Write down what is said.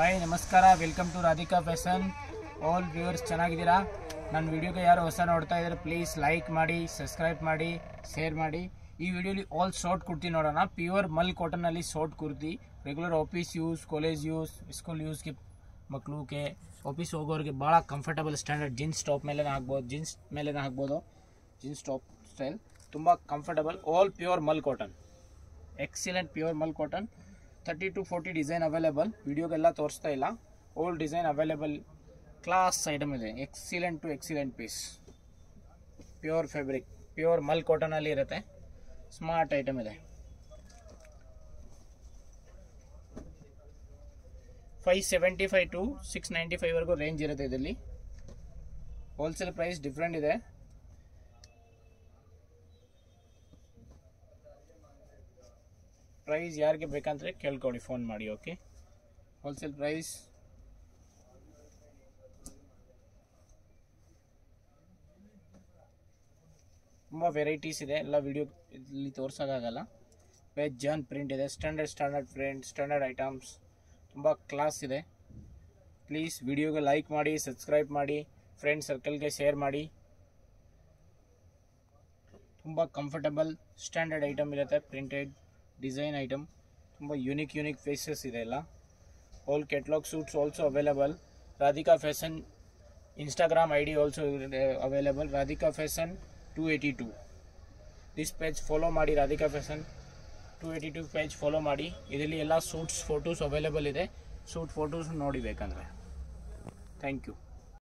Hi, ನಮಸ್ಕಾರ. Welcome to Radhika fashion all viewers ಚೆನ್ನಾಗಿದ್ದೀರಾ? ನನ್ನ ವಿಡಿಯೋಗೆ ಯಾರು ಹೊಸ ನೋಡ್ತಾ ಇದ್ದಾರೆ ಪ್ಲೀಸ್ ಲೈಕ್ ಮಾಡಿ ಸಬ್ಸ್ಕ್ರೈಬ್ ಮಾಡಿ ಶೇರ್ ಮಾಡಿ. ಈ ವಿಡಿಯೋಲಿ ಆಲ್ ಶಾರ್ಟ್ ಕುರ್ತಿ ನೋಡೋಣ. ಪ್ಯೂರ್ ಮಲ್ ಕಾಟನಲ್ಲಿ short kurti. Regular office use college use school ಯೂಸ್ಗೆ ಮಕ್ಕಳಿಗೆ ಆಫೀಸ್ ಹೋಗೋರಿಗೆ ಭಾಳ ಕಂಫರ್ಟಬಲ್ ಸ್ಟ್ಯಾಂಡರ್ಡ್ ಜೀನ್ಸ್ ಟಾಪ್ ಮೇಲೆ ಹಾಕ್ಬೋದು. ಜೀನ್ಸ್ ಮೇಲೆ ಹಾಕ್ಬೋದು. ಜೀನ್ಸ್ ಟಾಪ್ ಸ್ಟೈಲ್ ತುಂಬ comfortable all pure mul cotton excellent pure mul cotton thirty to forty design available ವಿಡಿಯೋಗೆಲ್ಲ ತೋರಿಸ್ತಾ ಇಲ್ಲ. Old design available class item ಇದೆ. Excellent to excellent piece pure fabric pure mul ಕಾಟನಲ್ಲಿ ಇರುತ್ತೆ. Smart item ಇದೆ. Five seventy five to six ninety ಫೈವ್ವರೆಗೂ range ಇರುತ್ತೆ ಇದರಲ್ಲಿ. Wholesale price different ಇದೆ. Price ಯಾರಿಗೆ ಬೇಕಂದ್ರೆ ಕೇಳ್ಕೊಳ್ಳಿ ಫೋನ್ ಮಾಡಿ ಓಕೆ ಹೋಲ್ಸೇಲ್ ಪ್ರೈಸ್ ತುಂಬ ವೆರೈಟೀಸ್ ಇದೆ, ಎಲ್ಲ ವಿಡಿಯೋ ಇಲ್ಲಿ ತೋರ್ಸೋಕ್ಕಾಗಲ್ಲ ವೆಜ್ ಜಾನ್ ಪ್ರಿಂಟ್ ಇದೆ standard standard print standard items ತುಂಬ ಕ್ಲಾಸ್ ಇದೆ. ಪ್ಲೀಸ್ ವಿಡಿಯೋಗೆ ಲೈಕ್ ಮಾಡಿ ಸಬ್ಸ್ಕ್ರೈಬ್ ಮಾಡಿ ಫ್ರೆಂಡ್ ಸರ್ಕಲ್ಗೆ ಶೇರ್ ಮಾಡಿ. ತುಂಬ ಕಂಫರ್ಟಬಲ್ ಸ್ಟ್ಯಾಂಡರ್ಡ್ ಐಟಮ್ ಇರುತ್ತೆ ಪ್ರಿಂಟೆಡ್ ಡಿಸೈನ್ ಐಟಮ್. ತುಂಬ ಯೂನಿಕ್ ಯುನಿಕ್ ಫೇಸಸ್ ಇದೆ ಎಲ್ಲ. All catalogue suits also available Radhika fashion Instagram I D also available Radhika fashion two eighty two this page follow ಮಾಡಿ Radhika fashion two eighty two page follow ಮಾಡಿ. ಇದರಲ್ಲಿ ಎಲ್ಲ suits photos available ಇದೆ. Suit photos ನೋಡಿ ಬೇಕಂದರೆ. Thank you